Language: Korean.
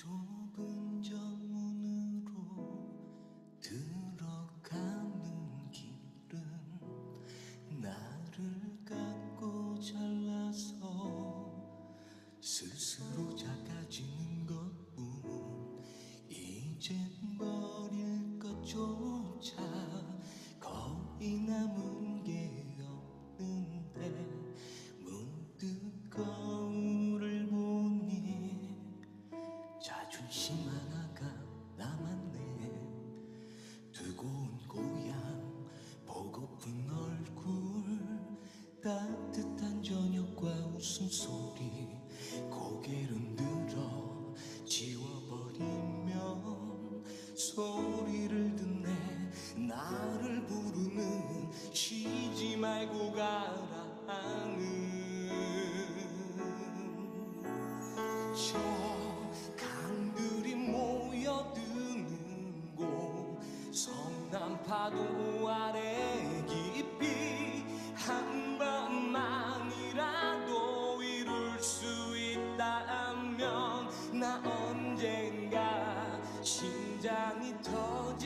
좁은 정문으로 들어가는 길은 나를 갖고 잘라서 스스로 작아지는 것뿐. 이젠 버릴 것조 자존심 하나가 남았네. 두고 온 고향 보고픈 얼굴 따뜻한 저녁과 웃음소리 고개를 들어 지워버리면 소리를 듣네. 나를 부르는 쉬지 말고 가라 하는 성남파도 아래 깊이 한 번만이라도 이룰 수 있다면 나 언젠가 심장이 터